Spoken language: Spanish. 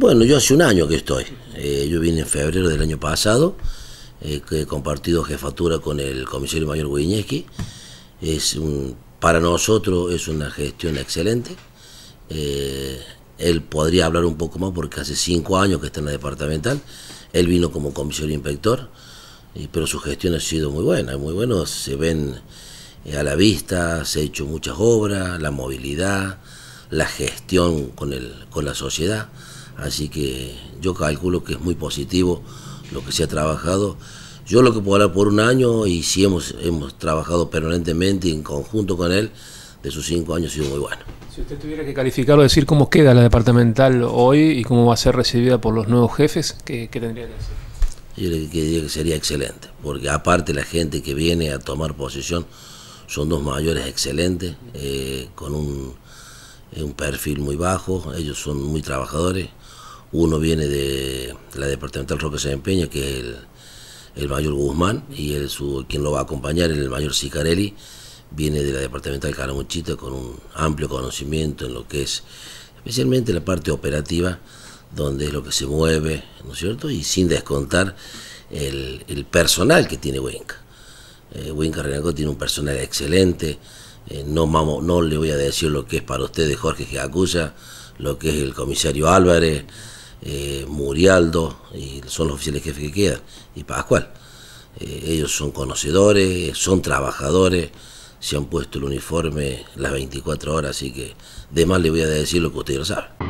Bueno, yo hace un año que estoy. Eh, yo vine en febrero del año pasado, eh, que he compartido jefatura con el comisario mayor Wiñeski. Es para nosotros es una gestión excelente. Eh, él podría hablar un poco más porque hace cinco años que está en la departamental. Él vino como comisario inspector, pero su gestión ha sido muy buena, muy bueno. Se ven a la vista, se ha hecho muchas obras, la movilidad, la gestión con, el, con la sociedad. Así que yo calculo que es muy positivo lo que se ha trabajado. Yo lo que puedo hablar por un año y si hemos, hemos trabajado permanentemente en conjunto con él, de sus cinco años ha sido muy bueno. Si usted tuviera que calificarlo, decir cómo queda la departamental hoy y cómo va a ser recibida por los nuevos jefes, ¿qué, tendría que decir? Yo diría que sería excelente, porque aparte la gente que viene a tomar posesión son dos mayores excelentes, eh, con un, un perfil muy bajo, ellos son muy trabajadores, uno viene de la departamental Roque se empeña, que es el, mayor Guzmán, y el, su, quien lo va a acompañar, el mayor Sicarelli, viene de la departamental Caramuchita con un amplio conocimiento en lo que es, especialmente la parte operativa, donde es lo que se mueve, ¿no es cierto? Y sin descontar el, personal que tiene Huenca. Eh, Huenca tiene un personal excelente, eh, no, no le voy a decir lo que es para ustedes Jorge Giacusa, lo que es el comisario Álvarez, eh, Murialdo, y son los oficiales jefes que quedan, y Pascual. Eh, ellos son conocedores, son trabajadores, se han puesto el uniforme las 24 horas, así que de más le voy a decir lo que ustedes lo saben.